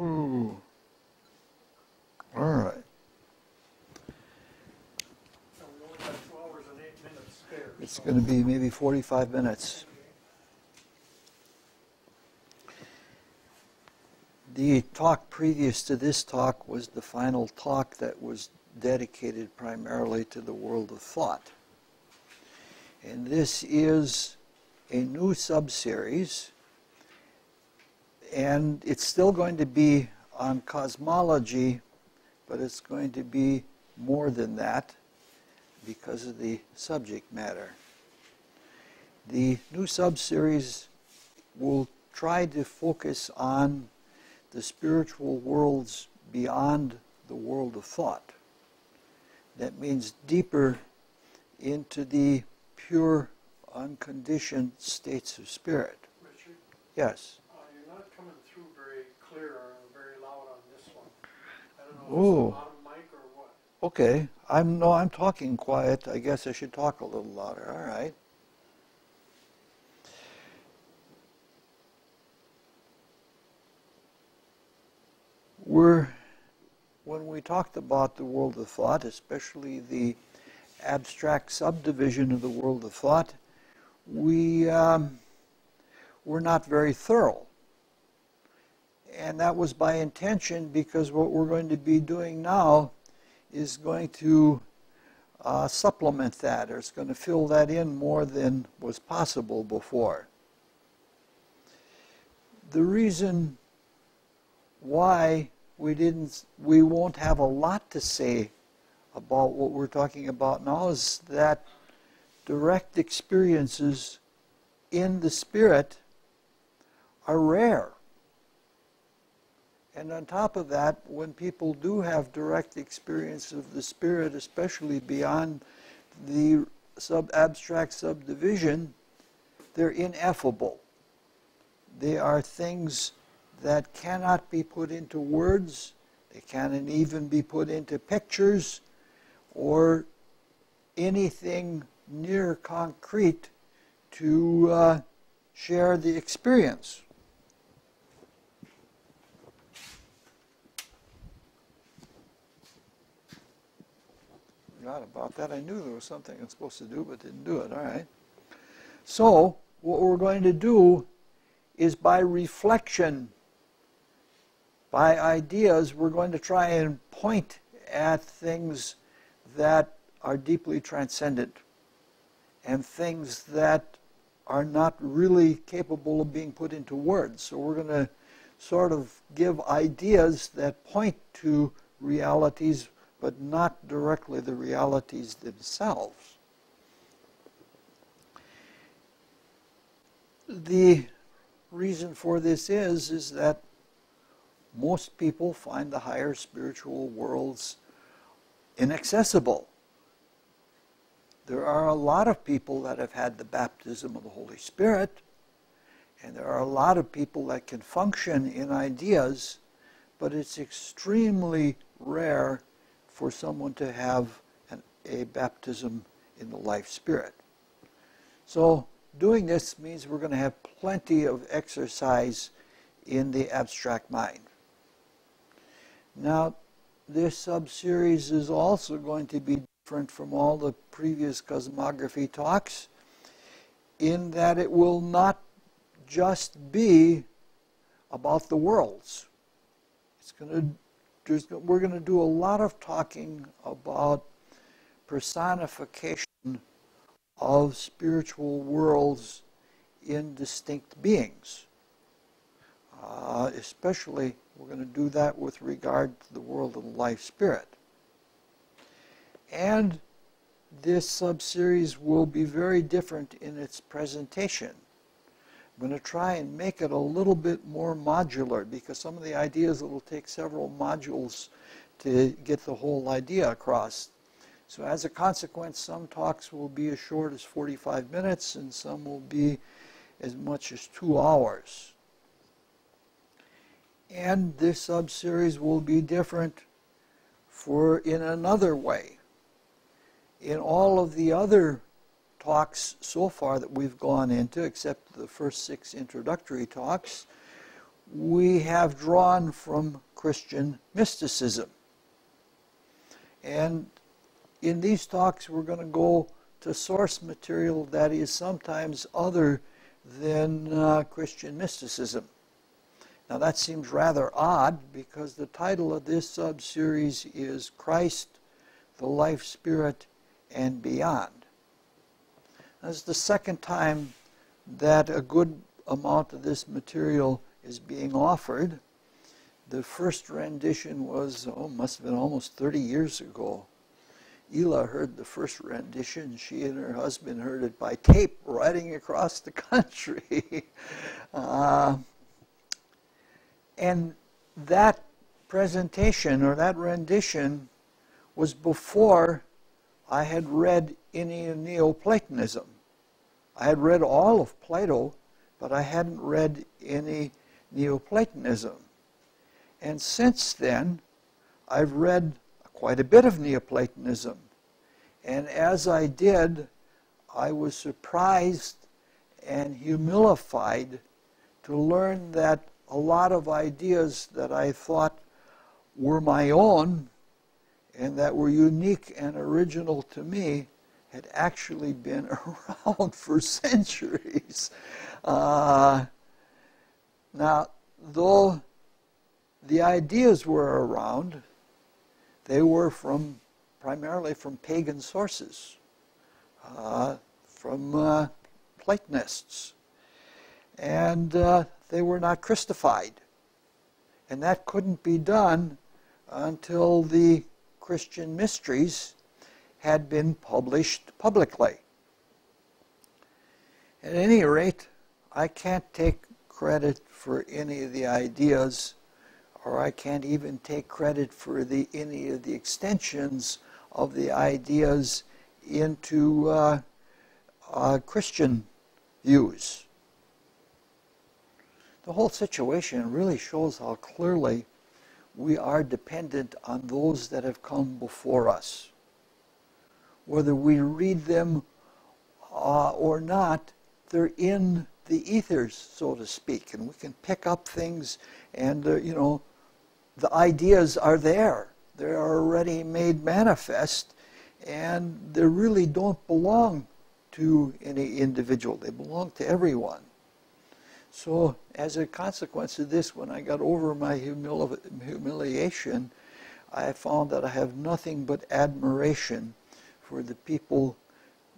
Ooh. All right. It's going to be maybe 45 minutes. The talk previous to this talk was the final talk that was dedicated primarily to the world of thought. And this is a new subseries, and it's still going to be on cosmology, but it's going to be more than that because of the subject matter. The new subseries will try to focus on the spiritual worlds beyond the world of thought. That means deeper into the pure, unconditioned states of spirit. Richard, Yes. uh, you're not coming through very clear or very loud on this one. I don't know if Ooh. it's a bottom mic or what. Okay. I'm no. I'm talking quiet. I guess I should talk a little louder. All right. We're when we talked about the world of thought, especially the abstract subdivision of the world of thought, we um, were not very thorough. And that was by intention because what we're going to be doing now is going to uh, supplement that, or it's going to fill that in more than was possible before. The reason why we didn't, we won't have a lot to say about what we're talking about now is that direct experiences in the spirit are rare. And on top of that, when people do have direct experience of the spirit, especially beyond the sub abstract subdivision, they're ineffable. They are things that cannot be put into words, they cannot even be put into pictures or anything near concrete to uh, share the experience. Forgot about that. I knew there was something I was supposed to do, but didn't do it. All right. So, what we're going to do is by reflection, by ideas, we're going to try and point at things that are deeply transcendent and things that are not really capable of being put into words. So we're going to sort of give ideas that point to realities, but not directly the realities themselves. The reason for this is is that most people find the higher spiritual worlds inaccessible. There are a lot of people that have had the baptism of the Holy Spirit, and there are a lot of people that can function in ideas, but it's extremely rare for someone to have an, a baptism in the life spirit. So, doing this means we're going to have plenty of exercise in the abstract mind. Now, this subseries is also going to be different from all the previous cosmography talks in that it will not just be about the worlds. It's going to there's, we're going to do a lot of talking about personification of spiritual worlds in distinct beings. Uh, especially, we're going to do that with regard to the world of the life spirit. And this subseries will be very different in its presentation. I'm going to try and make it a little bit more modular because some of the ideas it will take several modules to get the whole idea across. So as a consequence, some talks will be as short as 45 minutes and some will be as much as two hours. And this subseries will be different for in another way. In all of the other talks so far that we've gone into, except the first six introductory talks, we have drawn from Christian mysticism. And in these talks, we're going to go to source material that is sometimes other than uh, Christian mysticism. Now, that seems rather odd because the title of this sub-series is Christ, the Life Spirit, and Beyond. That's the second time that a good amount of this material is being offered. The first rendition was, oh, must have been almost 30 years ago. Ela heard the first rendition. She and her husband heard it by tape riding across the country. uh, and that presentation or that rendition was before I had read any Neoplatonism. I had read all of Plato, but I hadn't read any Neoplatonism. And since then, I've read quite a bit of Neoplatonism. And as I did, I was surprised and humilified to learn that a lot of ideas that I thought were my own and that were unique and original to me had actually been around for centuries. Uh, now, though the ideas were around, they were from primarily from pagan sources, uh, from uh, Platonists, and uh, they were not Christified. And that couldn't be done until the Christian mysteries had been published publicly. At any rate, I can't take credit for any of the ideas, or I can't even take credit for the, any of the extensions of the ideas into uh, uh, Christian views. The whole situation really shows how clearly we are dependent on those that have come before us whether we read them uh, or not, they're in the ethers, so to speak, and we can pick up things, and uh, you know, the ideas are there. They are already made manifest, and they really don't belong to any individual. They belong to everyone. So, as a consequence of this, when I got over my humili humiliation, I found that I have nothing but admiration for the people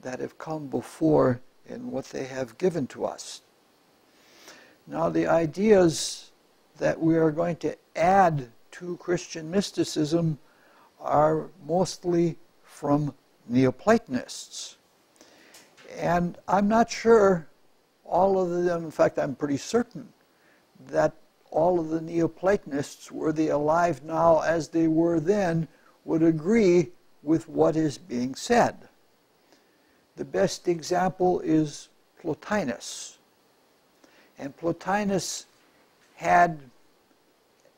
that have come before and what they have given to us. Now, the ideas that we are going to add to Christian mysticism are mostly from Neoplatonists. And I'm not sure all of them, in fact, I'm pretty certain that all of the Neoplatonists, were they alive now as they were then, would agree with what is being said. The best example is Plotinus. And Plotinus had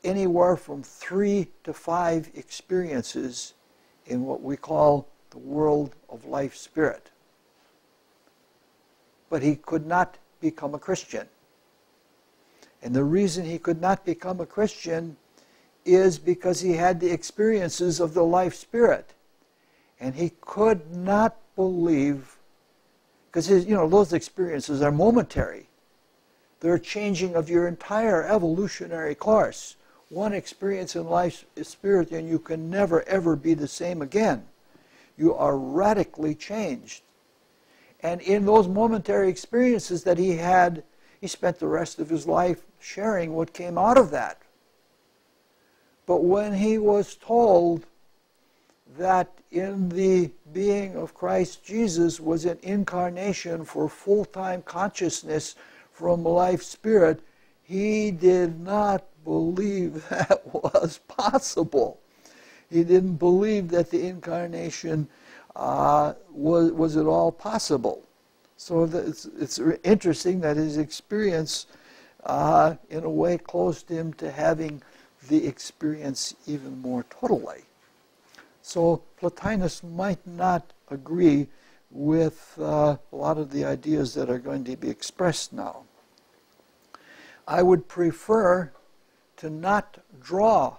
anywhere from three to five experiences in what we call the world of life spirit. But he could not become a Christian. And the reason he could not become a Christian is because he had the experiences of the life spirit. And he could not believe because you know those experiences are momentary. They're changing of your entire evolutionary course. One experience in life spirit and you can never ever be the same again. You are radically changed and in those momentary experiences that he had he spent the rest of his life sharing what came out of that but when he was told that in the being of Christ Jesus was an incarnation for full time consciousness from life spirit, he did not believe that was possible. He didn't believe that the incarnation uh, was, was at all possible. So it's, it's interesting that his experience, uh, in a way, closed him to having the experience even more totally. So Plotinus might not agree with uh, a lot of the ideas that are going to be expressed now. I would prefer to not draw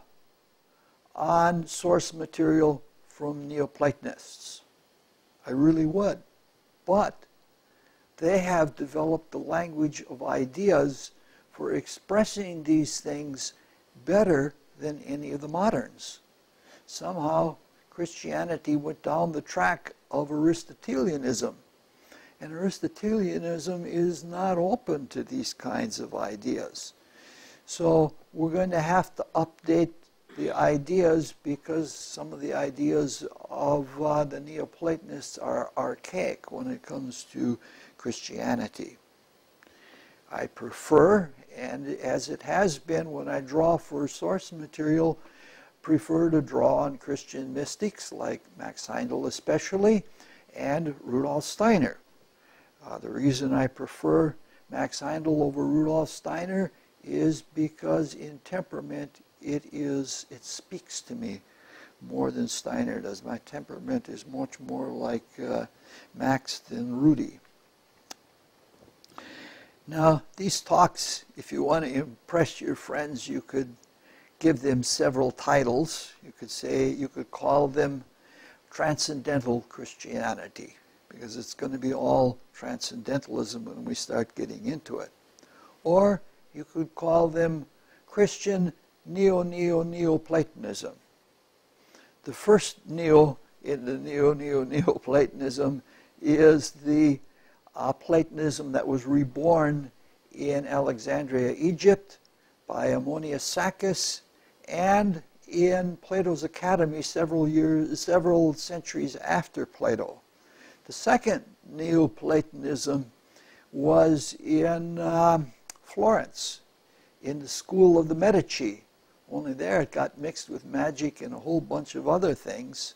on source material from Neoplatonists. I really would. But they have developed the language of ideas for expressing these things better than any of the moderns. Somehow, Christianity went down the track of Aristotelianism. And Aristotelianism is not open to these kinds of ideas. So we're going to have to update the ideas because some of the ideas of uh, the Neoplatonists are archaic when it comes to Christianity. I prefer, and as it has been when I draw for source material, prefer to draw on Christian mystics like Max Heindel especially, and Rudolf Steiner. Uh, the reason I prefer Max Heindel over Rudolf Steiner is because in temperament it is it speaks to me more than Steiner does. My temperament is much more like uh, Max than Rudy. Now, these talks, if you want to impress your friends, you could give them several titles. You could say, you could call them Transcendental Christianity, because it's going to be all transcendentalism when we start getting into it. Or you could call them Christian Neo-Neo-Neoplatonism. The first neo in the Neo-Neo-Neoplatonism is the uh, Platonism that was reborn in Alexandria, Egypt by Ammonius Saccas and in Plato's Academy several years, several centuries after Plato. The second Neoplatonism was in um, Florence, in the school of the Medici. Only there it got mixed with magic and a whole bunch of other things.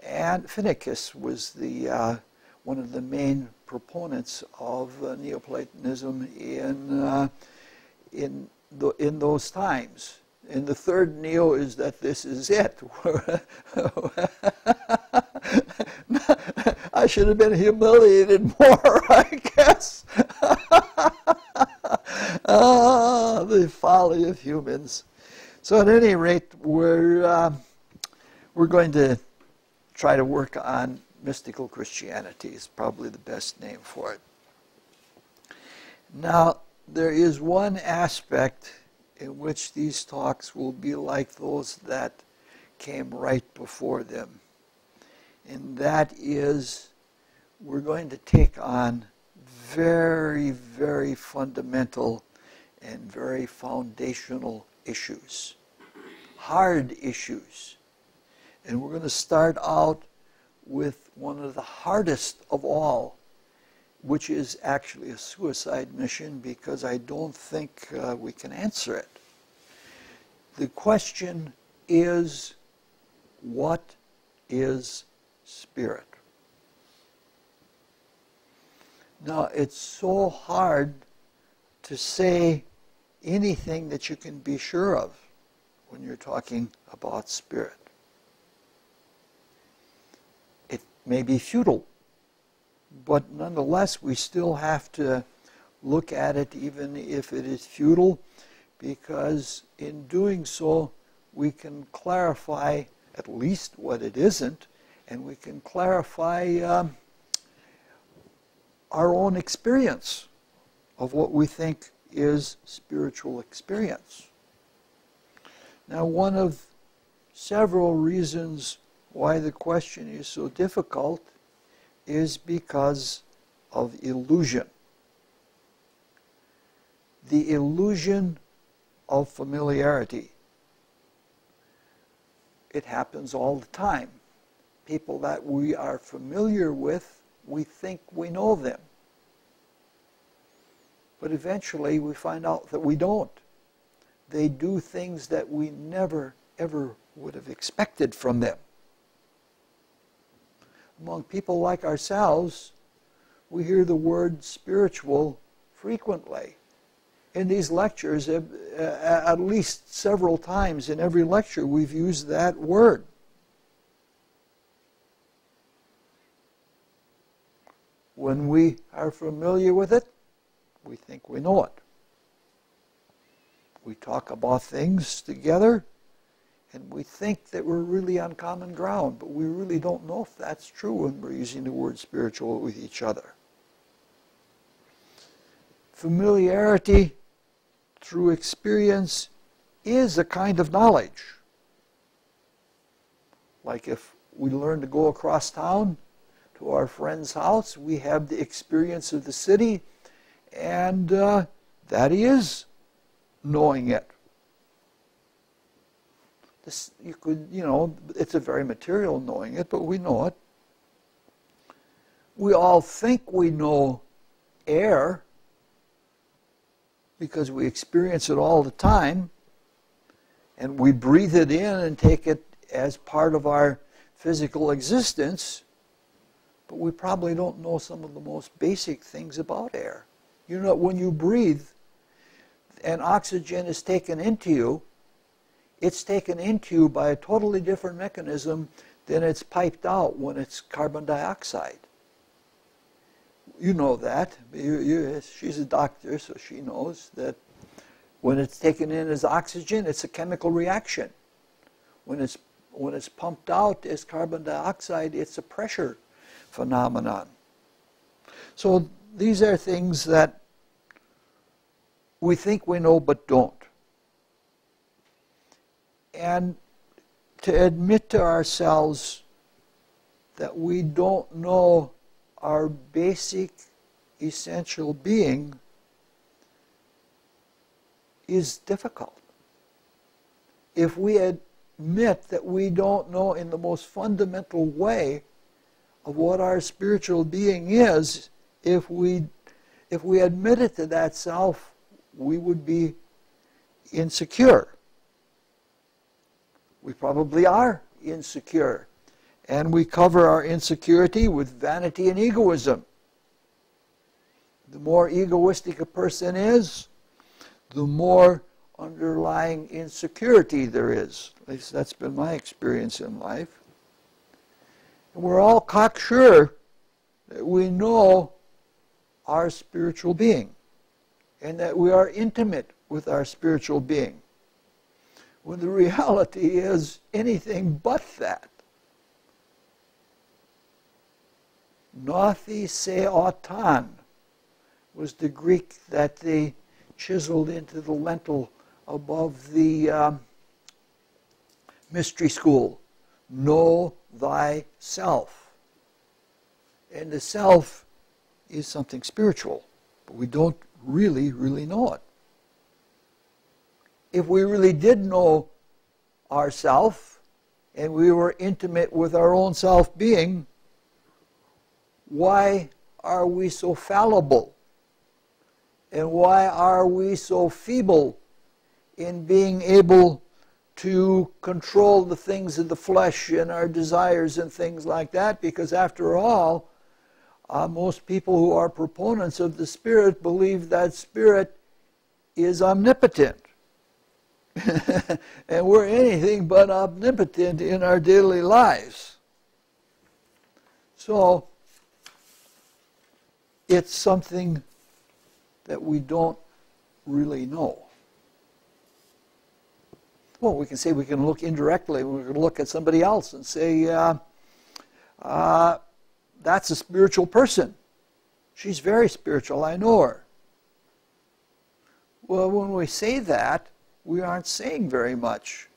And Ficinus was the uh, one of the main proponents of uh, Neoplatonism in, uh, in, the, in those times. And the third neo is that this is it. I should have been humiliated more, I guess. ah, the folly of humans. So, at any rate, we're, uh, we're going to try to work on mystical Christianity is probably the best name for it. Now, there is one aspect in which these talks will be like those that came right before them. And that is, we're going to take on very, very fundamental and very foundational issues, hard issues. And we're going to start out with one of the hardest of all, which is actually a suicide mission because I don't think uh, we can answer it. The question is what is spirit? Now, it's so hard to say anything that you can be sure of when you're talking about spirit. It may be futile. But nonetheless, we still have to look at it even if it is futile, because in doing so, we can clarify at least what it isn't, and we can clarify um, our own experience of what we think is spiritual experience. Now, one of several reasons why the question is so difficult is because of illusion. The illusion of familiarity. It happens all the time. People that we are familiar with, we think we know them. But eventually we find out that we don't. They do things that we never, ever would have expected from them among people like ourselves, we hear the word spiritual frequently. In these lectures, uh, at least several times in every lecture, we've used that word. When we are familiar with it, we think we know it. We talk about things together and we think that we're really on common ground, but we really don't know if that's true when we're using the word spiritual with each other. Familiarity through experience is a kind of knowledge. Like if we learn to go across town to our friend's house, we have the experience of the city, and uh, that is knowing it. This, you could, you know, it's a very material knowing it, but we know it. We all think we know air because we experience it all the time and we breathe it in and take it as part of our physical existence, but we probably don't know some of the most basic things about air. You know, when you breathe and oxygen is taken into you, it's taken into you by a totally different mechanism than it's piped out when it's carbon dioxide. You know that. You, you, she's a doctor, so she knows that when it's taken in as oxygen, it's a chemical reaction. When it's, when it's pumped out as carbon dioxide, it's a pressure phenomenon. So these are things that we think we know but don't and to admit to ourselves that we don't know our basic essential being is difficult. If we admit that we don't know in the most fundamental way of what our spiritual being is, if we if we admitted to that self, we would be insecure. We probably are insecure. And we cover our insecurity with vanity and egoism. The more egoistic a person is, the more underlying insecurity there is. At least that's been my experience in life. And we're all cocksure that we know our spiritual being and that we are intimate with our spiritual being when the reality is anything but that. Gnothi seauton was the Greek that they chiseled into the lintel above the um, mystery school. Know thyself. And the self is something spiritual, but we don't really, really know it if we really did know ourself and we were intimate with our own self being, why are we so fallible? And why are we so feeble in being able to control the things of the flesh and our desires and things like that? Because after all, uh, most people who are proponents of the Spirit believe that Spirit is omnipotent. and we're anything but omnipotent in our daily lives. So, it's something that we don't really know. Well, we can say we can look indirectly. We can look at somebody else and say, uh, uh, that's a spiritual person. She's very spiritual. I know her. Well, when we say that, we aren't saying very much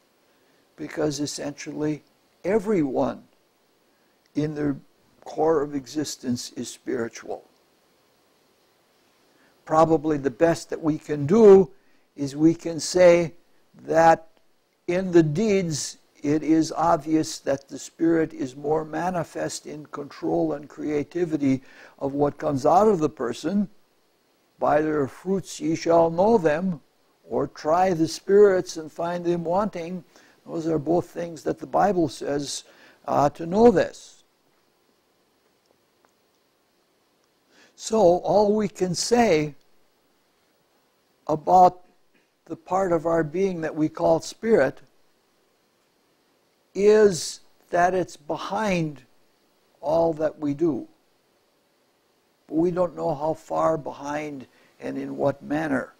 because essentially everyone in their core of existence is spiritual. Probably the best that we can do is we can say that in the deeds it is obvious that the Spirit is more manifest in control and creativity of what comes out of the person. By their fruits ye shall know them or try the spirits and find them wanting. Those are both things that the Bible says uh, to know this. So, all we can say about the part of our being that we call spirit is that it's behind all that we do. But we don't know how far behind and in what manner.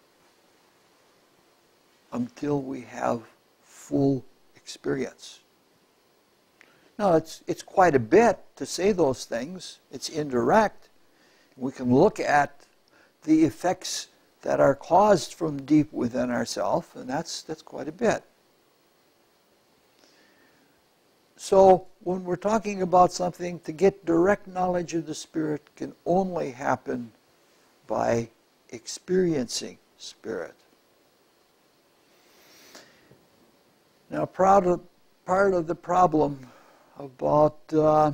until we have full experience. Now, it's, it's quite a bit to say those things. It's indirect. We can look at the effects that are caused from deep within ourselves, and that's, that's quite a bit. So, when we're talking about something, to get direct knowledge of the Spirit can only happen by experiencing Spirit. Now, part of, part of the problem about uh,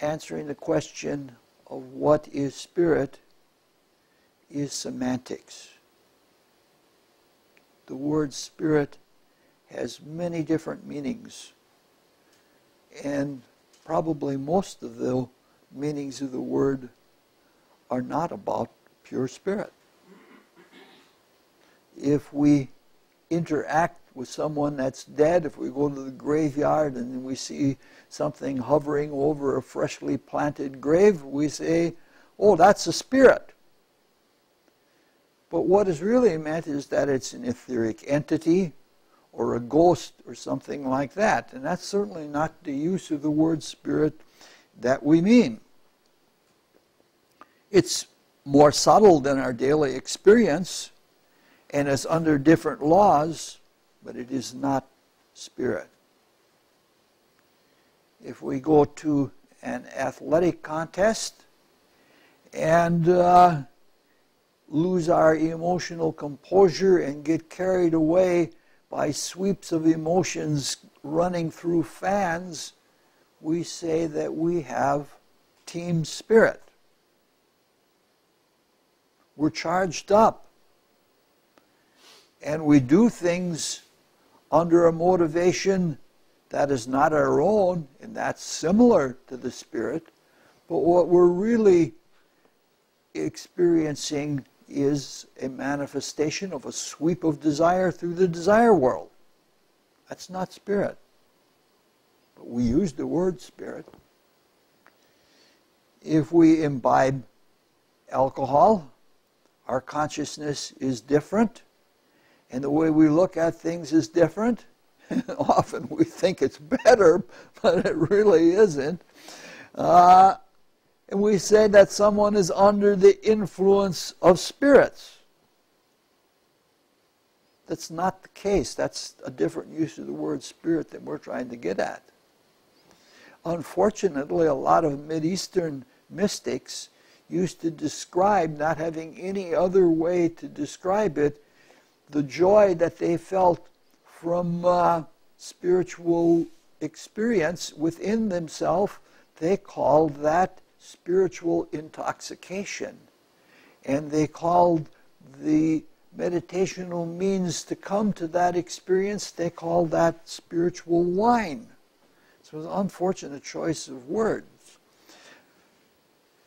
answering the question of what is spirit is semantics. The word spirit has many different meanings, and probably most of the meanings of the word are not about pure spirit. If we interact with someone that's dead, if we go to the graveyard and we see something hovering over a freshly planted grave, we say, oh, that's a spirit. But what is really meant is that it's an etheric entity or a ghost or something like that. And that's certainly not the use of the word spirit that we mean. It's more subtle than our daily experience and is under different laws, but it is not spirit. If we go to an athletic contest and uh, lose our emotional composure and get carried away by sweeps of emotions running through fans, we say that we have team spirit. We're charged up and we do things under a motivation that is not our own, and that's similar to the Spirit, but what we're really experiencing is a manifestation of a sweep of desire through the desire world. That's not spirit. But we use the word spirit. If we imbibe alcohol, our consciousness is different and the way we look at things is different. Often we think it's better, but it really isn't. Uh, and we say that someone is under the influence of spirits. That's not the case. That's a different use of the word spirit than we're trying to get at. Unfortunately, a lot of Mideastern mystics used to describe, not having any other way to describe it, the joy that they felt from uh, spiritual experience within themselves, they called that spiritual intoxication. And they called the meditational means to come to that experience, they called that spiritual wine. So it was an unfortunate choice of words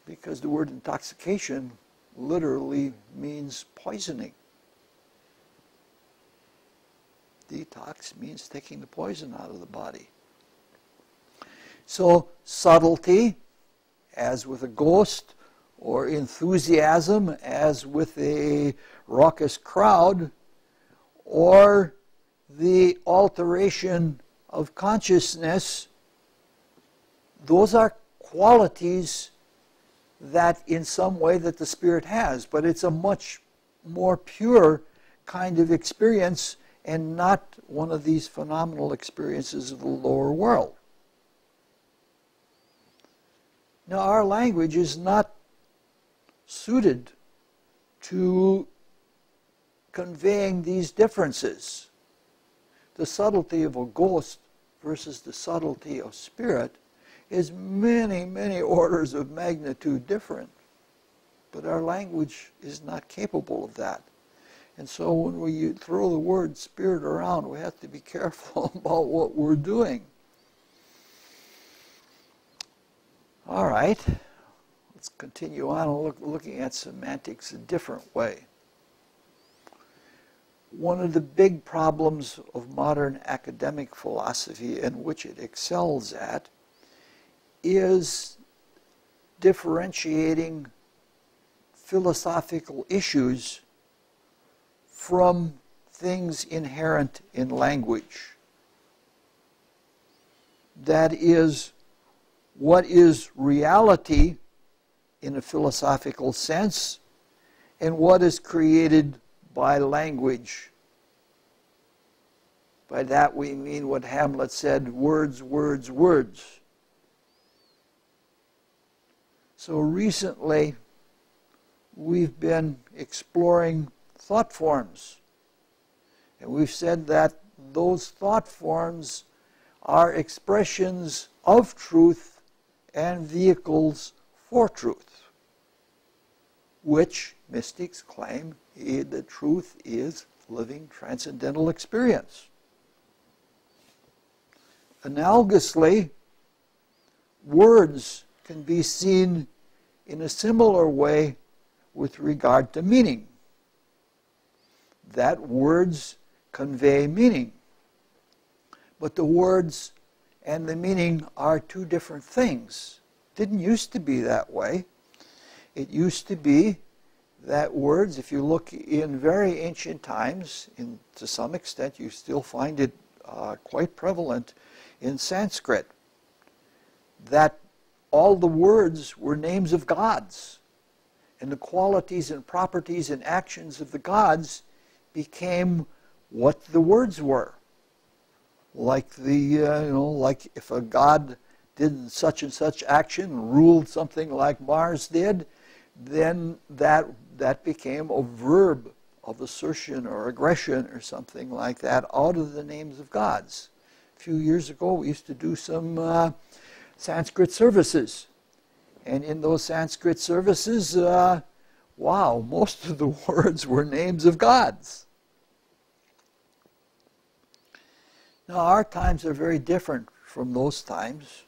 because the word intoxication literally means poisoning. Detox means taking the poison out of the body. So, subtlety, as with a ghost, or enthusiasm, as with a raucous crowd, or the alteration of consciousness, those are qualities that in some way that the spirit has, but it's a much more pure kind of experience and not one of these phenomenal experiences of the lower world. Now, our language is not suited to conveying these differences. The subtlety of a ghost versus the subtlety of spirit is many, many orders of magnitude different. But our language is not capable of that. And so when we throw the word spirit around, we have to be careful about what we're doing. All right, let's continue on look, looking at semantics a different way. One of the big problems of modern academic philosophy, in which it excels at, is differentiating philosophical issues from things inherent in language. That is, what is reality in a philosophical sense and what is created by language. By that we mean what Hamlet said words, words, words. So recently, we've been exploring thought forms. And we've said that those thought forms are expressions of truth and vehicles for truth, which mystics claim the truth is living transcendental experience. Analogously, words can be seen in a similar way with regard to meaning. That words convey meaning. But the words and the meaning are two different things. Didn't used to be that way. It used to be that words, if you look in very ancient times, in, to some extent you still find it uh, quite prevalent in Sanskrit, that all the words were names of gods. And the qualities and properties and actions of the gods became what the words were. Like the, uh, you know, like if a god did such and such action, ruled something like Mars did, then that, that became a verb of assertion or aggression or something like that out of the names of gods. A few years ago, we used to do some uh, Sanskrit services. And in those Sanskrit services, uh, wow, most of the words were names of gods. Now, our times are very different from those times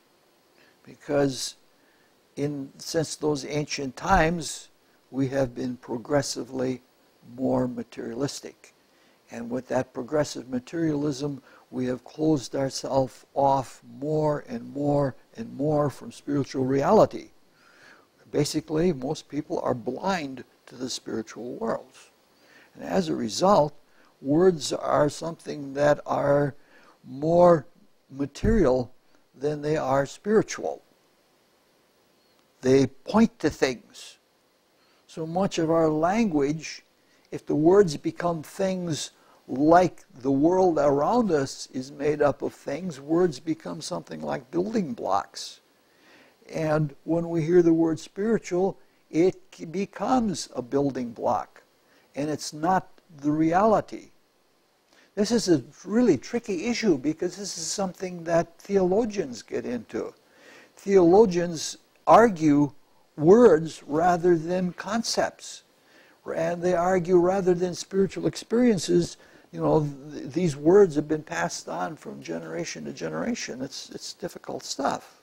because in since those ancient times we have been progressively more materialistic. And with that progressive materialism, we have closed ourselves off more and more and more from spiritual reality. Basically, most people are blind to the spiritual world. And as a result, words are something that are more material than they are spiritual. They point to things. So much of our language, if the words become things like the world around us is made up of things, words become something like building blocks. And when we hear the word spiritual, it becomes a building block. And it's not the reality. This is a really tricky issue because this is something that theologians get into. Theologians argue words rather than concepts. And they argue rather than spiritual experiences, you know, th these words have been passed on from generation to generation. It's, it's difficult stuff.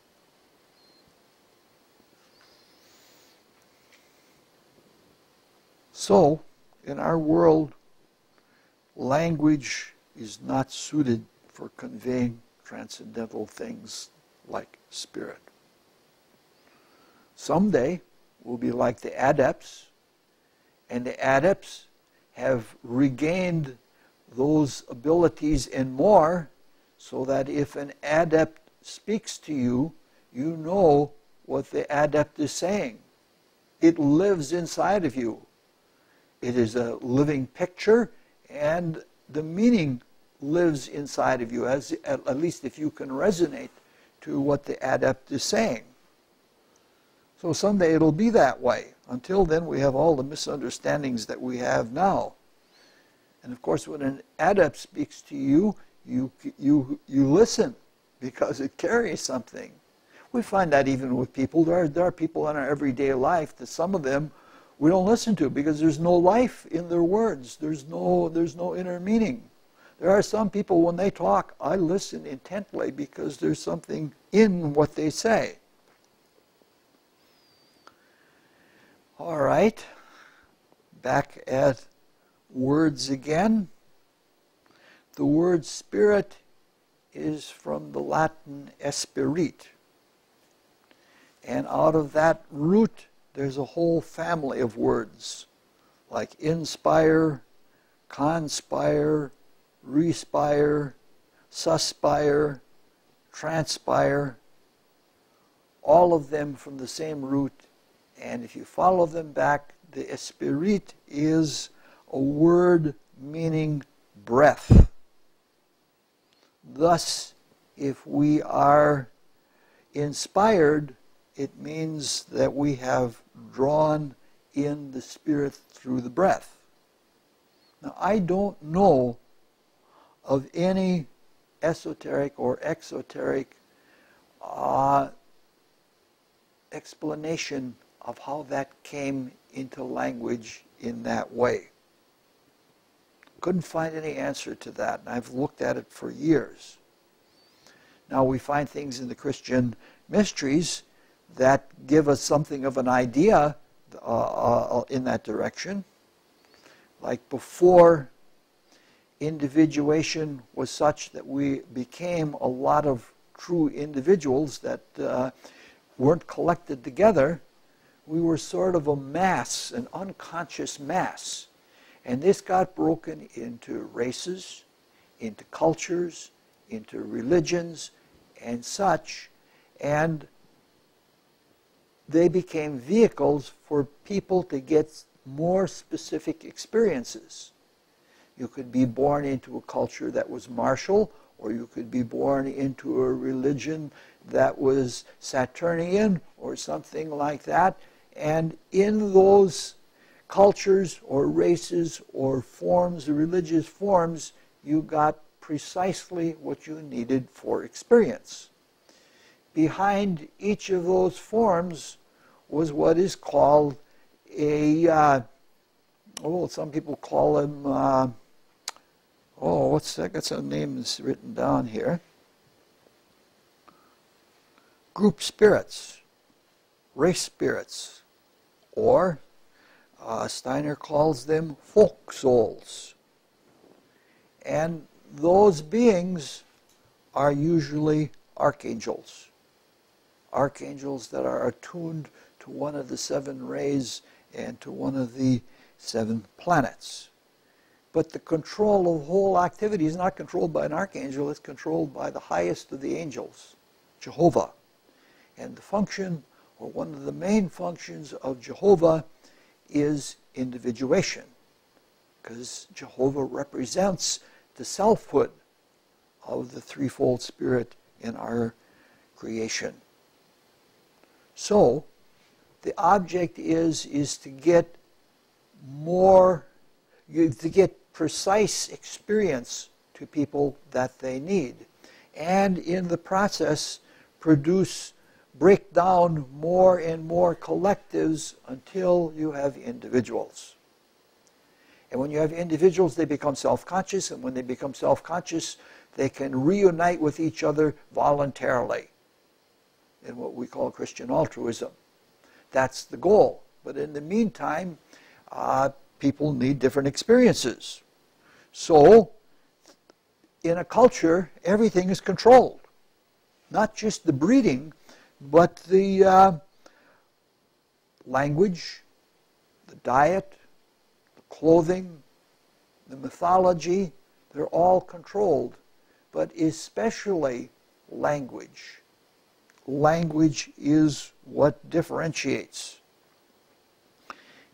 So, in our world, language is not suited for conveying transcendental things like spirit. Someday, we'll be like the adepts, and the adepts have regained those abilities and more, so that if an adept speaks to you, you know what the adept is saying. It lives inside of you. It is a living picture and the meaning lives inside of you, as, at, least if you can resonate to what the adept is saying. So someday it'll be that way. Until then, we have all the misunderstandings that we have now. And of course, when an adept speaks to you, you, you, you listen because it carries something. We find that even with people. There are, there are people in our everyday life that some of them we don't listen to because there's no life in their words. There's no, there's no inner meaning. There are some people, when they talk, I listen intently because there's something in what they say. All right, back at words again. The word spirit is from the Latin espirit. And out of that root there's a whole family of words like inspire, conspire, respire, suspire, transpire, all of them from the same root. And if you follow them back, the espirit is a word meaning breath. Thus, if we are inspired, it means that we have drawn in the Spirit through the breath. Now, I don't know of any esoteric or exoteric uh, explanation of how that came into language in that way. Couldn't find any answer to that, and I've looked at it for years. Now we find things in the Christian mysteries that give us something of an idea uh, uh, in that direction. Like before individuation was such that we became a lot of true individuals that uh, weren't collected together, we were sort of a mass, an unconscious mass. And this got broken into races, into cultures, into religions, and such. And they became vehicles for people to get more specific experiences. You could be born into a culture that was martial, or you could be born into a religion that was Saturnian, or something like that. And in those cultures or races or forms, religious forms, you got precisely what you needed for experience. Behind each of those forms was what is called a, uh, oh, some people call them, uh, oh, what's that? Got some names written down here. Group spirits, race spirits, or uh, Steiner calls them folk souls. And those beings are usually archangels. Archangels that are attuned to one of the seven rays and to one of the seven planets. But the control of whole activity is not controlled by an archangel, it's controlled by the highest of the angels, Jehovah. And the function, or one of the main functions of Jehovah, is individuation. Because Jehovah represents the selfhood of the threefold spirit in our creation. So, the object is is to get more to get precise experience to people that they need and in the process produce break down more and more collectives until you have individuals and when you have individuals, they become self conscious, and when they become self conscious, they can reunite with each other voluntarily in what we call Christian altruism. That's the goal. But in the meantime, uh, people need different experiences. So, in a culture, everything is controlled. Not just the breeding, but the uh, language, the diet, the clothing, the mythology, they're all controlled, but especially language. Language is what differentiates.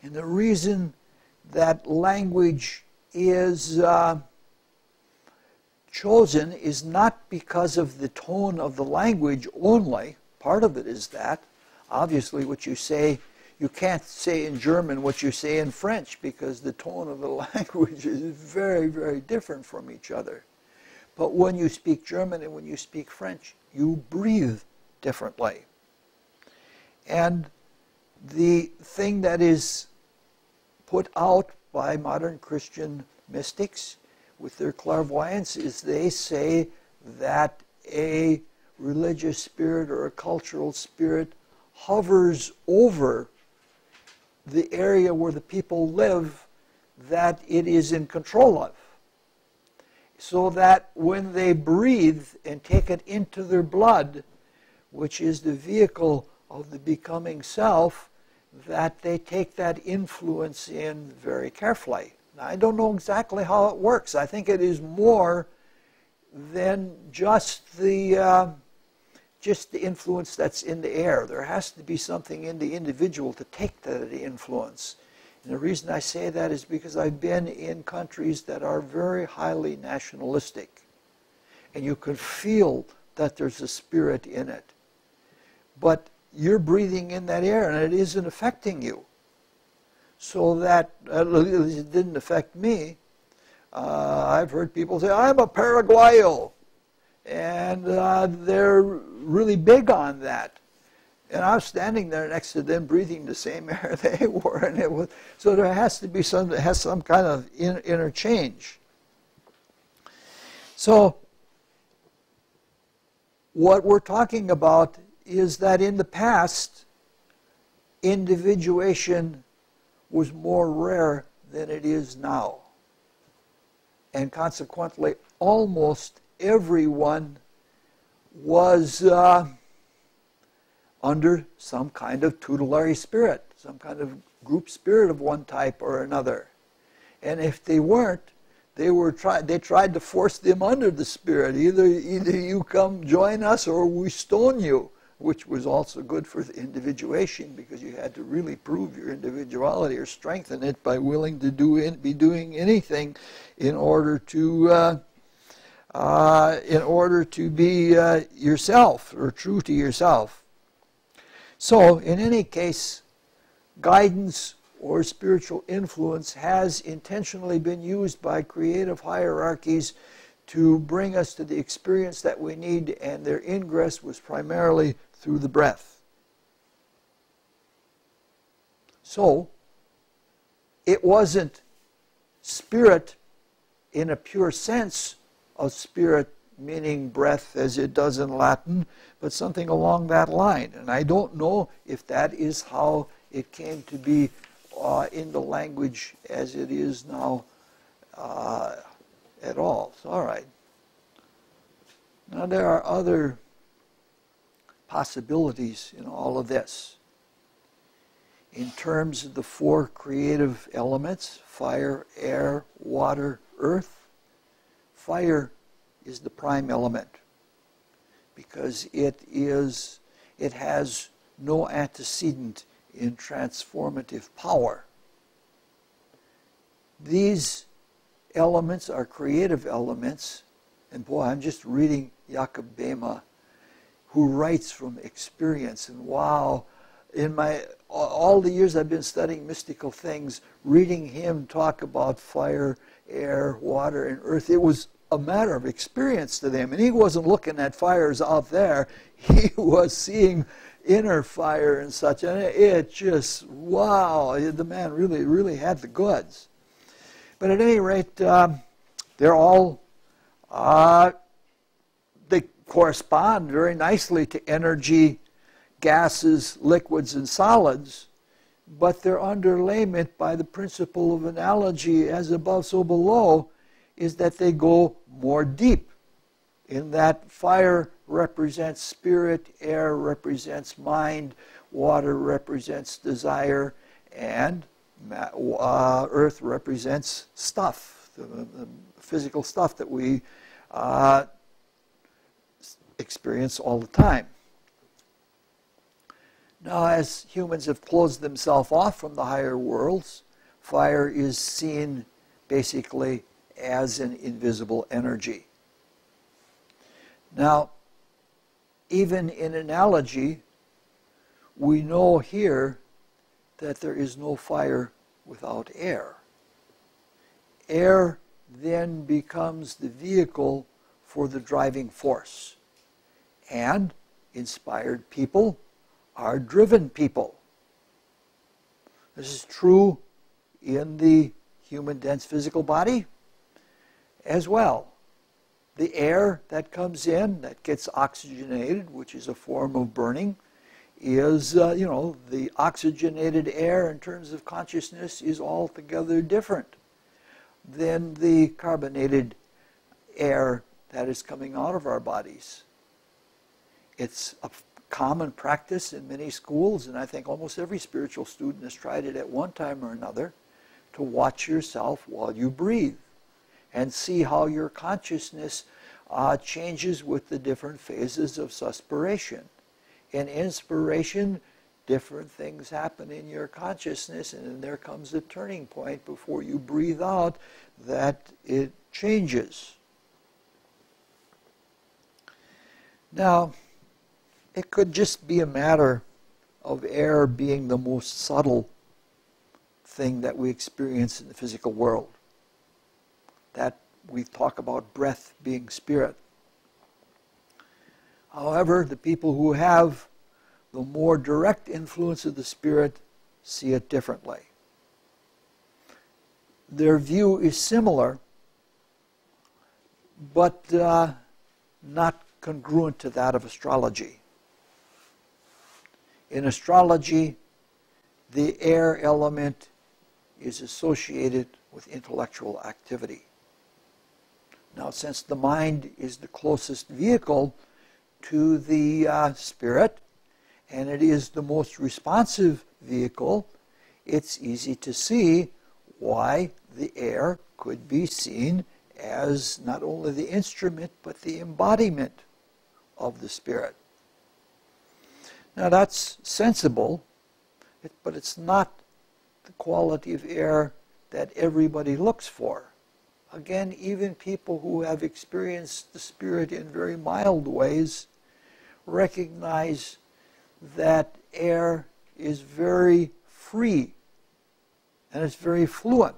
And the reason that language is uh, chosen is not because of the tone of the language only. Part of it is that. Obviously, what you say you can't say in German what you say in French because the tone of the language is very, very different from each other. But when you speak German and when you speak French, you breathe differently. And the thing that is put out by modern Christian mystics with their clairvoyance is they say that a religious spirit or a cultural spirit hovers over the area where the people live that it is in control of. So that when they breathe and take it into their blood, which is the vehicle of the becoming self, that they take that influence in very carefully, Now, I don't know exactly how it works. I think it is more than just the uh, just the influence that's in the air. There has to be something in the individual to take that influence. And the reason I say that is because I've been in countries that are very highly nationalistic. And you can feel that there's a spirit in it. But you're breathing in that air and it isn't affecting you. So that, at least it didn't affect me. Uh, I've heard people say, I'm a Paraguayo. And uh, they're really big on that. And I was standing there next to them, breathing the same air they were, and it was so there has to be some has some kind of in, interchange. So, what we're talking about is that in the past, individuation was more rare than it is now, and consequently, almost everyone was uh, under some kind of tutelary spirit, some kind of group spirit of one type or another. And if they weren't, they were try, they tried to force them under the spirit. Either either you come join us or we stone you, which was also good for the individuation because you had to really prove your individuality or strengthen it by willing to do in, be doing anything in order to uh, uh, in order to be uh, yourself or true to yourself. So, in any case, guidance or spiritual influence has intentionally been used by creative hierarchies to bring us to the experience that we need, and their ingress was primarily through the breath. So, it wasn't spirit in a pure sense of spirit, meaning breath as it does in Latin, but something along that line. And I don't know if that is how it came to be uh, in the language as it is now uh, at all. All right. Now, there are other possibilities in all of this. In terms of the four creative elements fire, air, water, earth Fire is the prime element because it is it has no antecedent in transformative power. These elements are creative elements, and boy, I'm just reading Jakob Böhme, who writes from experience, and wow, in my all the years I've been studying mystical things, reading him talk about fire, air, water, and earth, it was a matter of experience to them. And he wasn't looking at fires out there, he was seeing inner fire and such. And it just, wow, the man really, really had the goods. But at any rate, um, they're all, uh, correspond very nicely to energy, gases, liquids, and solids. But they're underlayment by the principle of analogy as above, so below is that they go more deep. In that fire represents spirit, air represents mind, water represents desire, and uh, earth represents stuff, the, the, physical stuff that we uh, experience all the time. Now, as humans have closed themselves off from the higher worlds, fire is seen basically as an invisible energy. Now, even in analogy, we know here that there is no fire without air. Air then becomes the vehicle for the driving force. And inspired people are driven people. This is true in the human dense physical body as well. The air that comes in, that gets oxygenated, which is a form of burning, is, uh, you know, the oxygenated air in terms of consciousness is altogether different than the carbonated air that is coming out of our bodies. It's a common practice in many schools, and I think almost every spiritual student has tried it at one time or another to watch yourself while you breathe and see how your consciousness uh, changes with the different phases of suspiration. In inspiration, different things happen in your consciousness, and then there comes a turning point before you breathe out that it changes. Now, it could just be a matter of air being the most subtle thing that we experience in the physical world. That we talk about breath being spirit. However, the people who have the more direct influence of the Spirit see it differently. Their view is similar, but uh, not congruent to that of astrology. In astrology, the air element is associated with intellectual activity. Now, since the mind is the closest vehicle to the uh, spirit, and it is the most responsive vehicle, it's easy to see why the air could be seen as not only the instrument but the embodiment of the Spirit. Now that's sensible, but it's not the quality of air that everybody looks for. Again, even people who have experienced the Spirit in very mild ways recognize that air is very free and it's very fluent.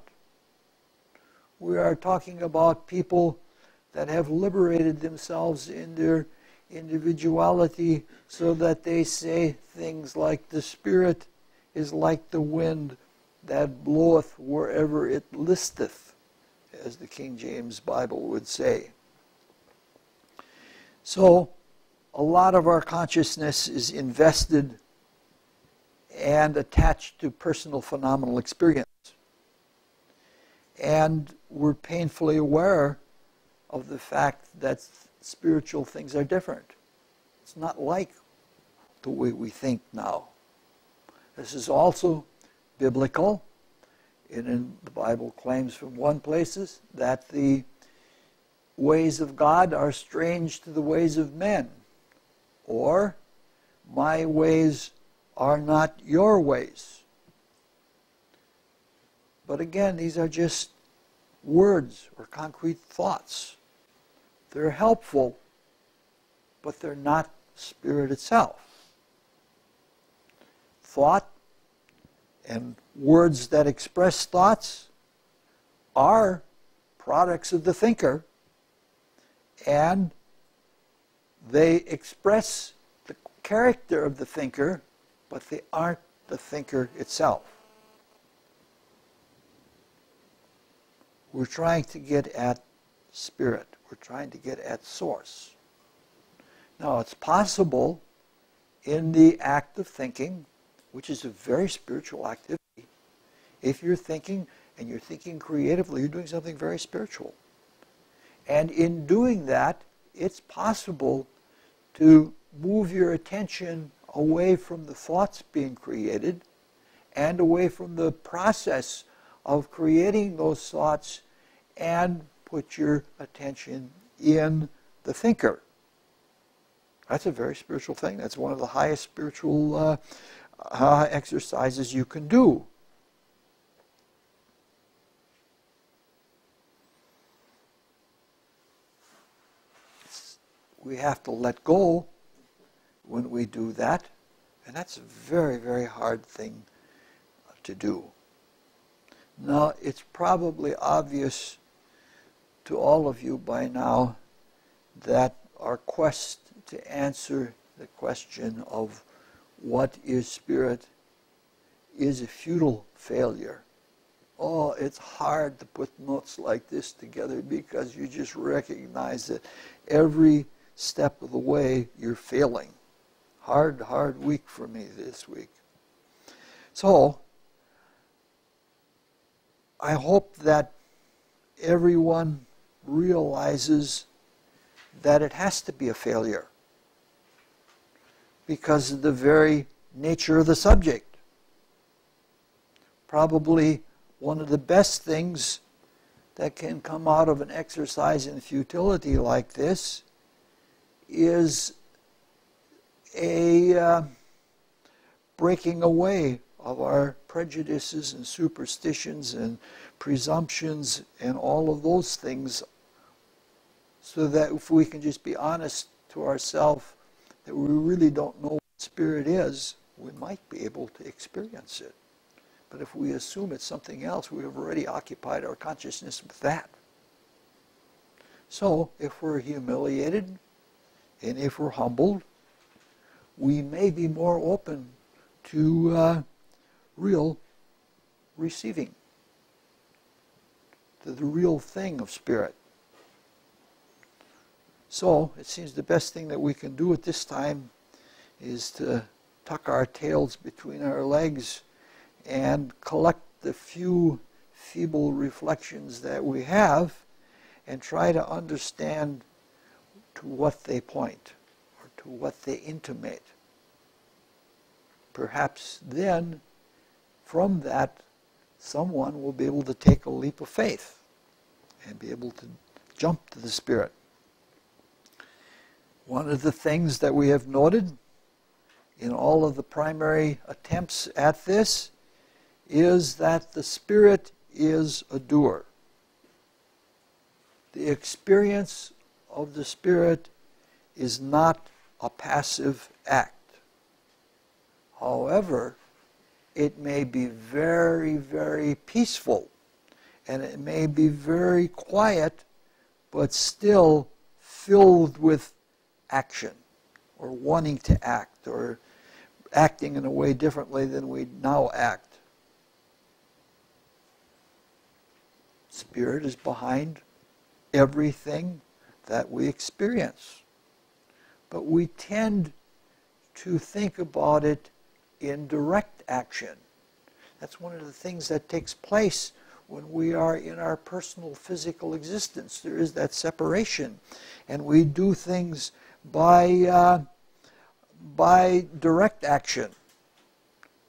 We are talking about people that have liberated themselves in their individuality so that they say things like the Spirit is like the wind that bloweth wherever it listeth, as the King James Bible would say. So, a lot of our consciousness is invested and attached to personal phenomenal experience. And we're painfully aware of the fact that spiritual things are different. It's not like the way we think now. This is also biblical. in the Bible claims from one places that the ways of God are strange to the ways of men or my ways are not your ways. But again, these are just words or concrete thoughts. They're helpful, but they're not spirit itself. Thought and words that express thoughts are products of the thinker, and they express the character of the thinker, but they aren't the thinker itself. We're trying to get at spirit. We're trying to get at source. Now, it's possible in the act of thinking, which is a very spiritual activity, if you're thinking and you're thinking creatively, you're doing something very spiritual. And in doing that, it's possible to move your attention away from the thoughts being created and away from the process of creating those thoughts and put your attention in the thinker. That's a very spiritual thing. That's one of the highest spiritual uh, uh, exercises you can do. we have to let go when we do that. And that's a very, very hard thing to do. Now, it's probably obvious to all of you by now that our quest to answer the question of what is spirit is a futile failure. Oh, it's hard to put notes like this together because you just recognize that every step of the way, you're failing. Hard, hard week for me this week. So, I hope that everyone realizes that it has to be a failure because of the very nature of the subject. Probably one of the best things that can come out of an exercise in futility like this is a uh, breaking away of our prejudices and superstitions and presumptions and all of those things so that if we can just be honest to ourselves that we really don't know what spirit is, we might be able to experience it. But if we assume it's something else, we have already occupied our consciousness with that. So, if we're humiliated and if we're humbled, we may be more open to uh, real receiving, to the real thing of spirit. So, it seems the best thing that we can do at this time is to tuck our tails between our legs and collect the few feeble reflections that we have and try to understand to what they point or to what they intimate. Perhaps then, from that, someone will be able to take a leap of faith and be able to jump to the Spirit. One of the things that we have noted in all of the primary attempts at this is that the Spirit is a doer. The experience of the Spirit is not a passive act. However, it may be very, very peaceful and it may be very quiet, but still filled with action or wanting to act or acting in a way differently than we now act. Spirit is behind everything that we experience. But we tend to think about it in direct action. That's one of the things that takes place when we are in our personal physical existence. There is that separation, and we do things by, uh, by direct action.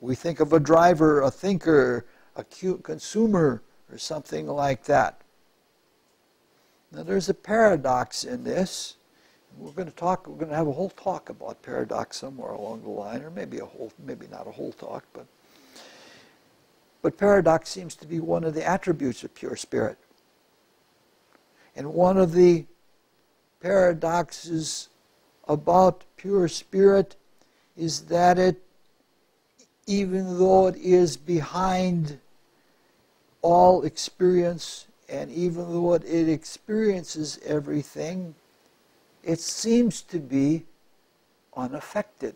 We think of a driver, a thinker, a cute consumer, or something like that. Now there's a paradox in this. We're going to talk. We're going to have a whole talk about paradox somewhere along the line, or maybe a whole, maybe not a whole talk, but but paradox seems to be one of the attributes of pure spirit. And one of the paradoxes about pure spirit is that it, even though it is behind all experience, and even though it experiences everything, it seems to be unaffected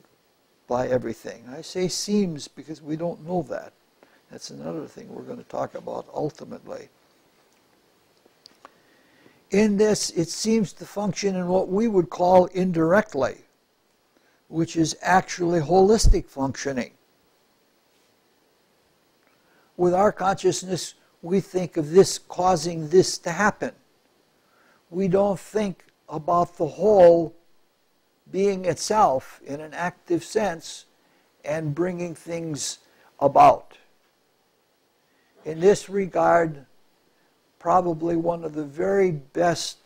by everything. I say seems because we don't know that. That's another thing we're going to talk about ultimately. In this, it seems to function in what we would call indirectly, which is actually holistic functioning with our consciousness, we think of this causing this to happen. We don't think about the whole being itself in an active sense and bringing things about. In this regard, probably one of the very best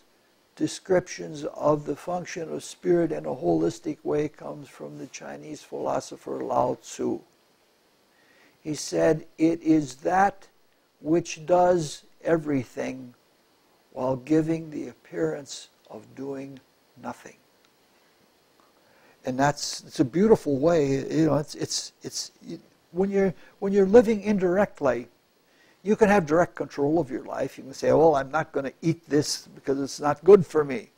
descriptions of the function of spirit in a holistic way comes from the Chinese philosopher Lao Tzu. He said, It is that which does everything while giving the appearance of doing nothing. And that's it's a beautiful way. You know, it's it's it's when you're when you're living indirectly, you can have direct control of your life. You can say, "Well, I'm not going to eat this because it's not good for me,"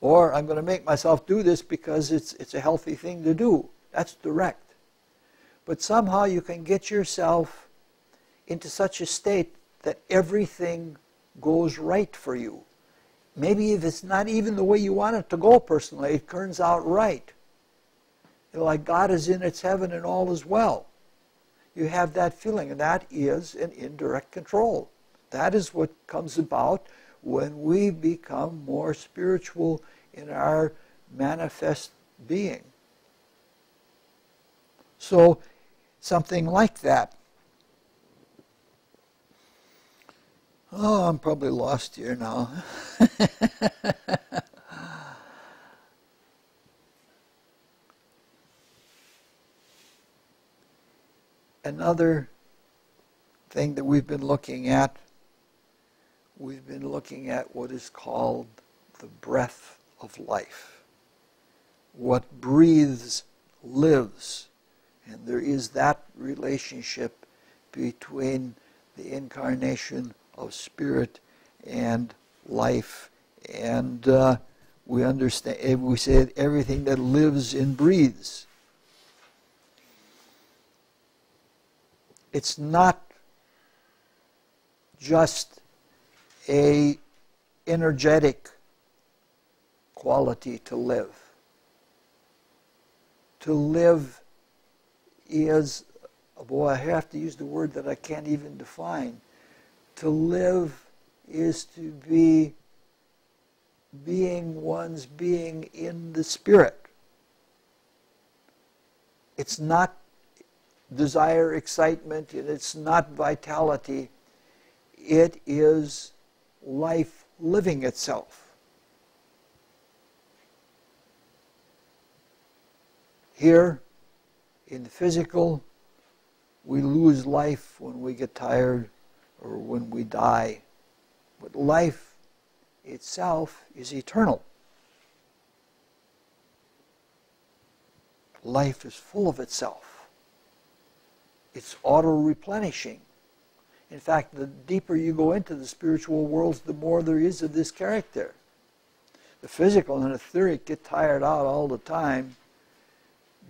or "I'm going to make myself do this because it's it's a healthy thing to do." That's direct. But somehow you can get yourself into such a state that everything goes right for you. Maybe if it's not even the way you want it to go personally, it turns out right. like God is in its heaven and all is well. You have that feeling, and that is an indirect control. That is what comes about when we become more spiritual in our manifest being. So something like that. Oh, I'm probably lost here now. Another thing that we've been looking at, we've been looking at what is called the breath of life. What breathes lives. And there is that relationship between the incarnation of spirit and life. And uh, we understand, we say everything that lives and breathes. It's not just a energetic quality to live. To live is, boy, I have to use the word that I can't even define. To live is to be being one's being in the spirit. It's not desire, excitement, and it's not vitality. It is life living itself. Here, in the physical, we lose life when we get tired or when we die. But life itself is eternal. Life is full of itself. It's auto replenishing. In fact, the deeper you go into the spiritual worlds, the more there is of this character. The physical and etheric get tired out all the time.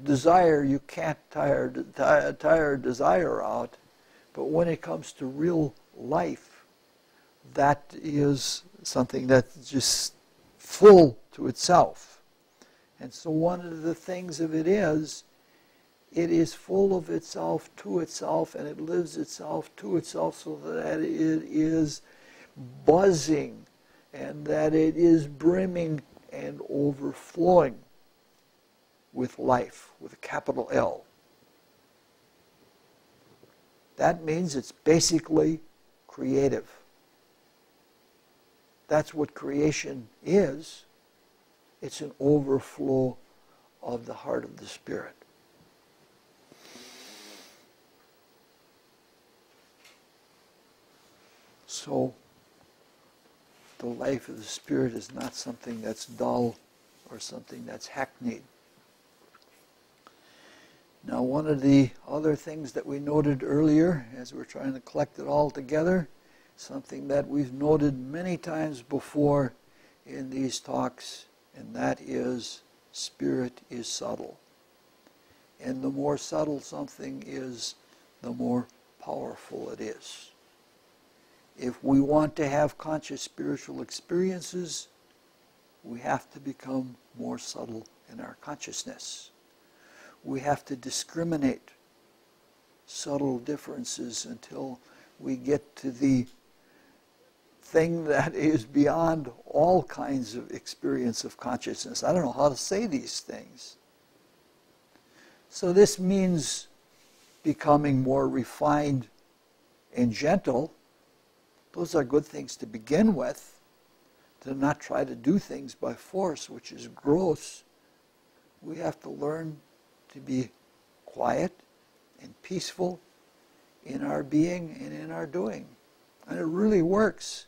Desire, you can't tire, tire, tire desire out. But when it comes to real life, that is something that's just full to itself. And so one of the things of it is, it is full of itself to itself and it lives itself to itself so that it is buzzing and that it is brimming and overflowing with life with a capital L. That means it's basically creative. That's what creation is. It's an overflow of the heart of the Spirit. So, the life of the Spirit is not something that's dull or something that's hackneyed. Now, one of the other things that we noted earlier, as we're trying to collect it all together, something that we've noted many times before in these talks, and that is spirit is subtle. And the more subtle something is, the more powerful it is. If we want to have conscious spiritual experiences, we have to become more subtle in our consciousness. We have to discriminate subtle differences until we get to the thing that is beyond all kinds of experience of consciousness. I don't know how to say these things. So this means becoming more refined and gentle. Those are good things to begin with. To not try to do things by force, which is gross. We have to learn to be quiet and peaceful in our being and in our doing. And it really works.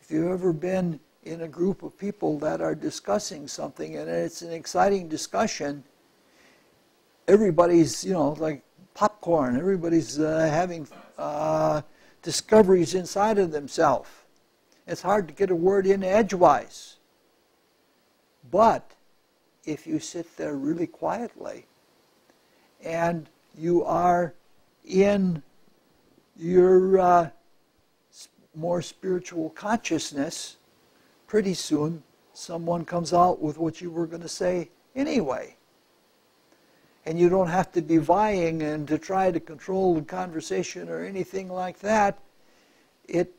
If you've ever been in a group of people that are discussing something and it's an exciting discussion, everybody's, you know, like popcorn, everybody's uh, having uh, discoveries inside of themselves. It's hard to get a word in edgewise. But if you sit there really quietly and you are in your uh, more spiritual consciousness, pretty soon someone comes out with what you were going to say anyway. And you don't have to be vying and to try to control the conversation or anything like that. It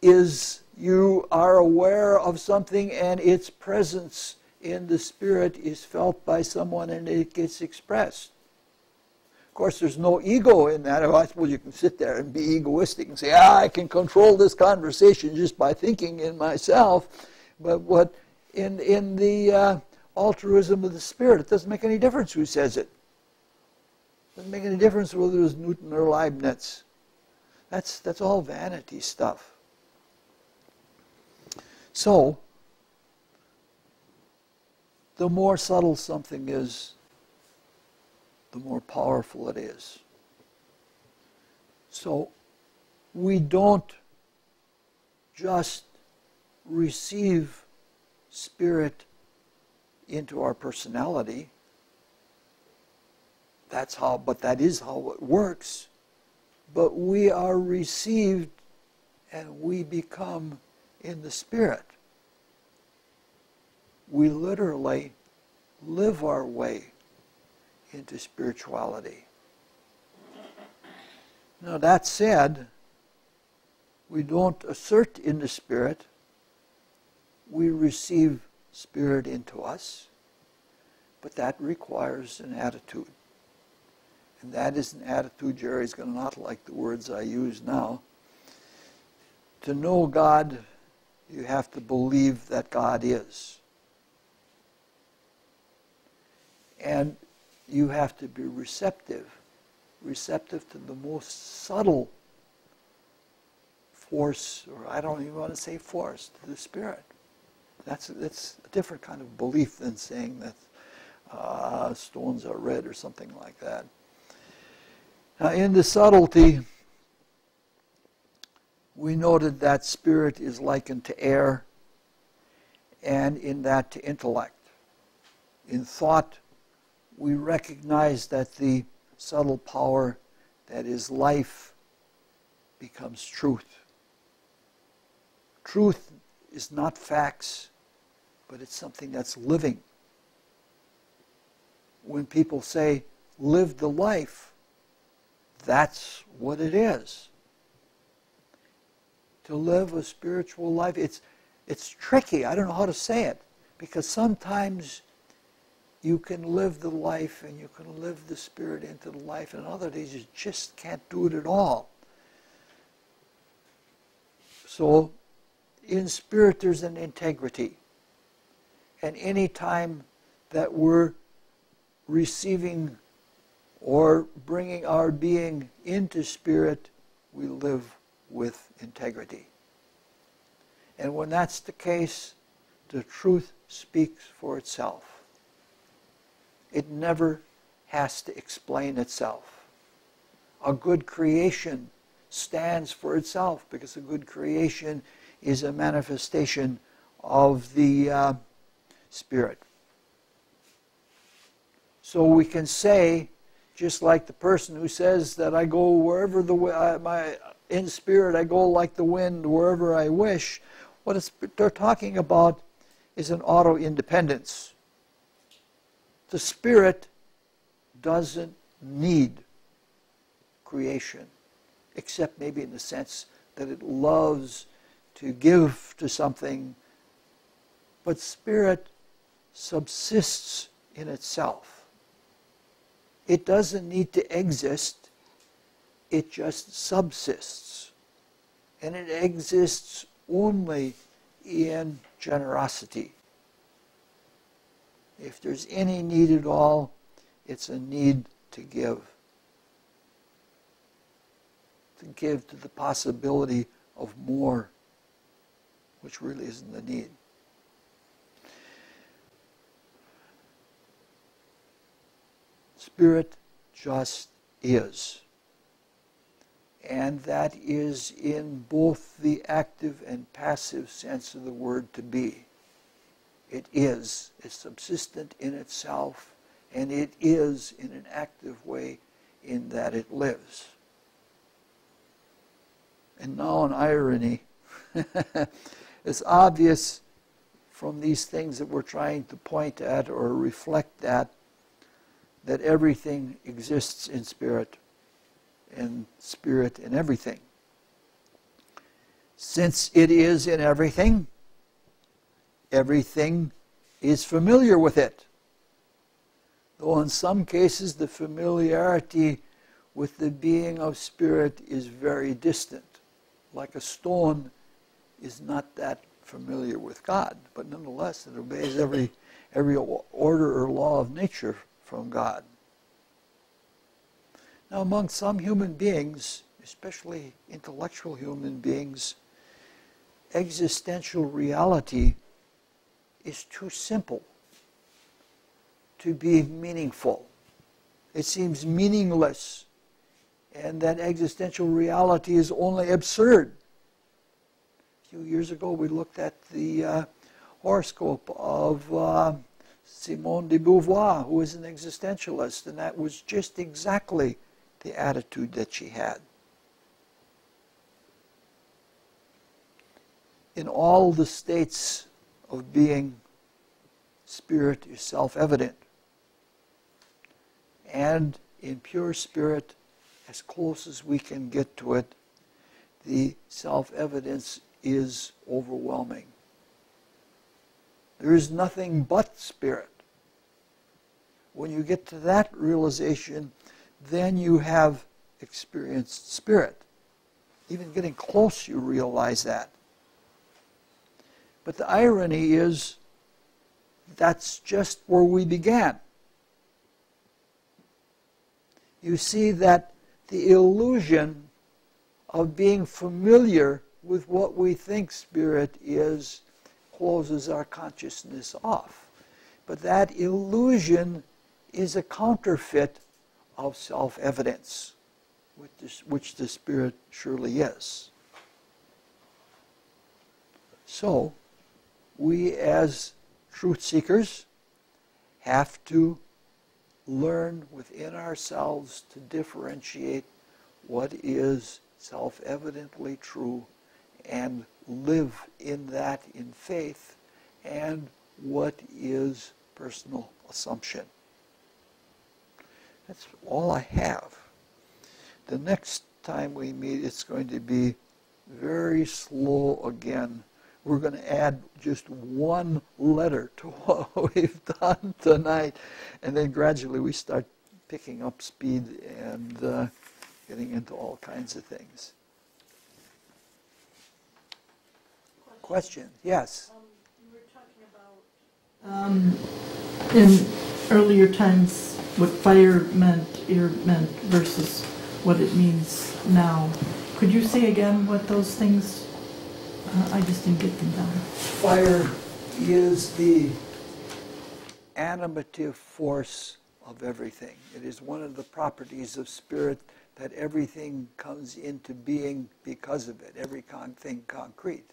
is you are aware of something and its presence in the spirit is felt by someone and it gets expressed. Of course, there's no ego in that. I suppose you can sit there and be egoistic and say, ah, I can control this conversation just by thinking in myself. But what in, in the uh, altruism of the Spirit, it doesn't make any difference who says it. It doesn't make any difference whether it was Newton or Leibniz. That's, that's all vanity stuff. So, the more subtle something is, the more powerful it is. So we don't just receive spirit into our personality. That's how, but that is how it works. But we are received and we become in the spirit. We literally live our way into spirituality. Now, that said, we don't assert in the Spirit, we receive Spirit into us, but that requires an attitude. And that is an attitude, Jerry's going to not like the words I use now. To know God, you have to believe that God is. And you have to be receptive, receptive to the most subtle force, or I don't even want to say force, to the Spirit. That's, that's different kind of belief than saying that uh, stones are red or something like that. Now, in the subtlety, we noted that spirit is likened to air, and in that to intellect. In thought, we recognize that the subtle power that is life becomes truth. Truth is not facts, but it's something that's living. When people say, live the life, that's what it is. To live a spiritual life, it's, it's tricky. I don't know how to say it because sometimes you can live the life and you can live the spirit into the life, and other days you just can't do it at all. So, in spirit, there's an integrity. And any time that we're receiving or bringing our being into spirit, we live with integrity. And when that's the case, the truth speaks for itself. It never has to explain itself. A good creation stands for itself because a good creation is a manifestation of the uh, Spirit. So we can say, just like the person who says that I go wherever the my in spirit I go like the wind wherever I wish. What they're talking about is an auto independence. The Spirit doesn't need creation, except maybe in the sense that it loves to give to something. But Spirit subsists in itself. It doesn't need to exist, it just subsists. And it exists only in generosity. If there's any need at all, it's a need to give. To give to the possibility of more, which really isn't the need. Spirit just is. And that is in both the active and passive sense of the word to be. It is. It's subsistent in itself, and it is in an active way in that it lives. And now an irony. it's obvious from these things that we're trying to point at or reflect at that everything exists in spirit and spirit in everything. Since it is in everything, everything is familiar with it. though in some cases the familiarity with the being of spirit is very distant. Like a stone is not that familiar with God, but nonetheless it obeys every, every order or law of nature from God. Now, among some human beings, especially intellectual human beings, existential reality is too simple to be meaningful. It seems meaningless, and that existential reality is only absurd. A few years ago, we looked at the uh, horoscope of uh, Simone de Beauvoir, who is an existentialist, and that was just exactly the attitude that she had. In all the states of being, spirit is self evident. And in pure spirit, as close as we can get to it, the self evidence is overwhelming. There is nothing but spirit. When you get to that realization, then you have experienced spirit. Even getting close, you realize that. But the irony is, that's just where we began. You see that the illusion of being familiar with what we think spirit is closes our consciousness off. But that illusion is a counterfeit of self evidence, which the Spirit surely is. So, we as truth seekers have to learn within ourselves to differentiate what is self evidently true and live in that in faith and what is personal assumption. That's all I have. The next time we meet, it's going to be very slow again. We're going to add just one letter to what we've done tonight, and then gradually we start picking up speed and uh, getting into all kinds of things. Question? Yes. Um, you were talking about um, in earlier times what fire meant, air meant versus what it means now. Could you say again what those things? Uh, I just didn't get them down. Fire is the animative force of everything. It is one of the properties of spirit that everything comes into being because of it, every con- thing concrete,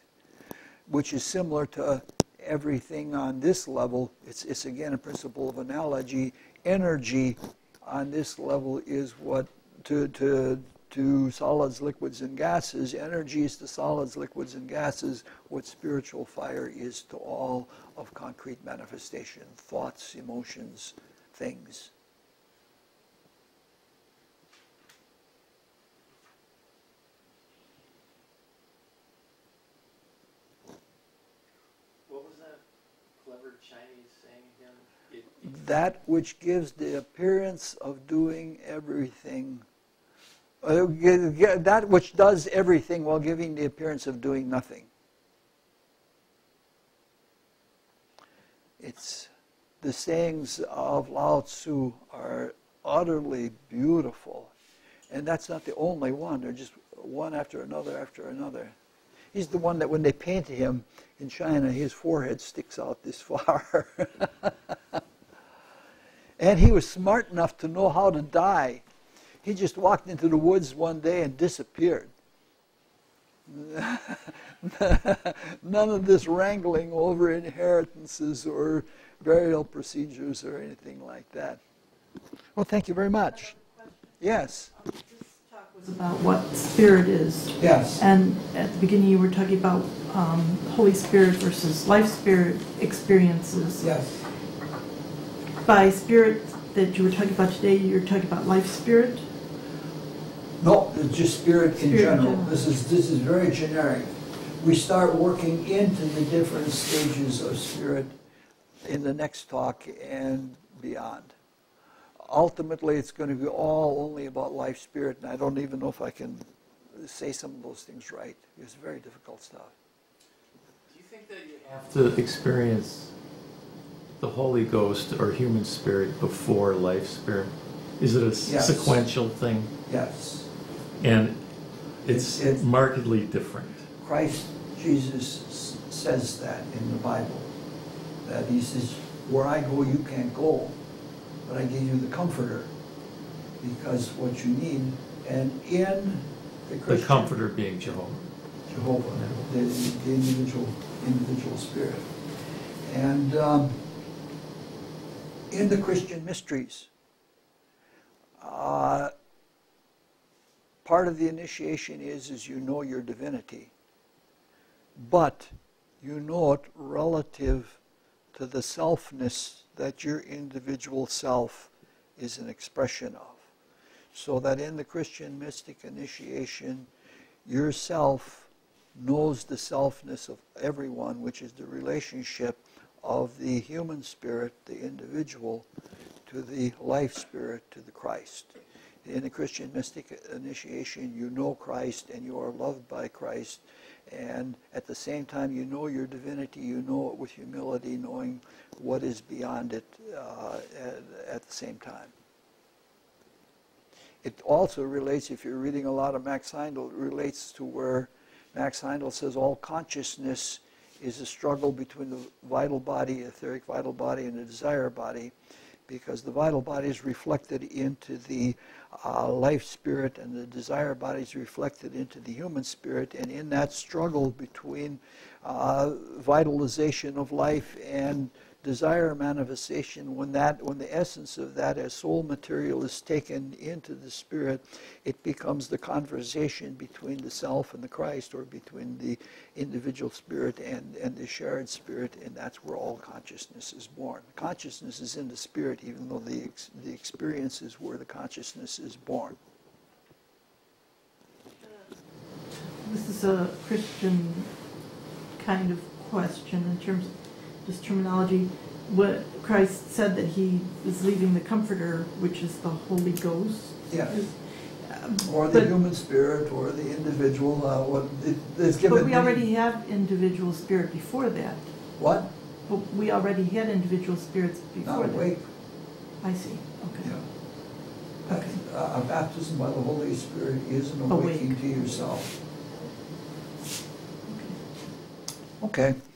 which is similar to everything on this level. It's, it's again a principle of analogy energy on this level is what to, to, to solids, liquids, and gases. Energy is to solids, liquids, and gases what spiritual fire is to all of concrete manifestation, thoughts, emotions, things. That which gives the appearance of doing everything, uh, that which does everything while giving the appearance of doing nothing. It's the sayings of Lao Tzu are utterly beautiful. And that's not the only one. They're just one after another after another. He's the one that when they painted him in China, his forehead sticks out this far. And he was smart enough to know how to die. He just walked into the woods one day and disappeared. None of this wrangling over inheritances or burial procedures or anything like that. Well, thank you very much. Yes. Was about what spirit is. Yes. And at the beginning, you were talking about um, Holy Spirit versus life spirit experiences. Yes by spirit that you were talking about today, you're talking about life spirit? No, it's just spirit, spirit in general. general. This is this is very generic. We start working into the different stages of spirit in the next talk and beyond. Ultimately it's going to be all only about life spirit, and I don't even know if I can say some of those things right. It's very difficult stuff. Do you think that you have to experience the Holy Ghost or human spirit before life spirit? Is it a Yes. sequential thing? Yes. And it's It's- it's- markedly different. Christ Jesus says that in the Bible. That he says, Where I go, you can't go, but I gave you the comforter. Because what you need, and in the Christian, The comforter being Jehovah. Jehovah, the, the individual, individual spirit. And um, in the Christian mysteries, uh, part of the initiation is is you know your divinity, but you know it relative to the selfness that your individual self is an expression of. So that in the Christian mystic initiation, yourself knows the selfness of everyone, which is the relationship of the human spirit, the individual, to the life spirit, to the Christ. In the Christian mystic initiation, you know Christ and you are loved by Christ. And at the same time, you know your divinity, you know it with humility, knowing what is beyond it uh, at, at the same time. It also relates, if you're reading a lot of Max Heindel, it relates to where Max Heindel says all consciousness is a struggle between the vital body, etheric vital body, and the desire body, because the vital body is reflected into the uh, life spirit, and the desire body is reflected into the human spirit. And in that struggle between uh, vitalization of life and desire manifestation, when that, when the essence of that as soul material is taken into the spirit, it becomes the conversation between the self and the Christ, or between the individual spirit and, and the shared spirit, and that's where all consciousness is born. Consciousness is in the spirit, even though the, ex, the experience is where the consciousness is born. This is a Christian kind of question in terms of just terminology. What Christ said that he is leaving the Comforter, which is the Holy Ghost. Yeah. Um, Or the but- human spirit, or the individual, uh, what, it, it's given. But we already have individual spirit before that. What? But we already had individual spirits before Not that. awake, I see, okay. yeah. Okay. Uh, A baptism by the Holy Spirit is an Awake. awakening to yourself. Okay. Okay.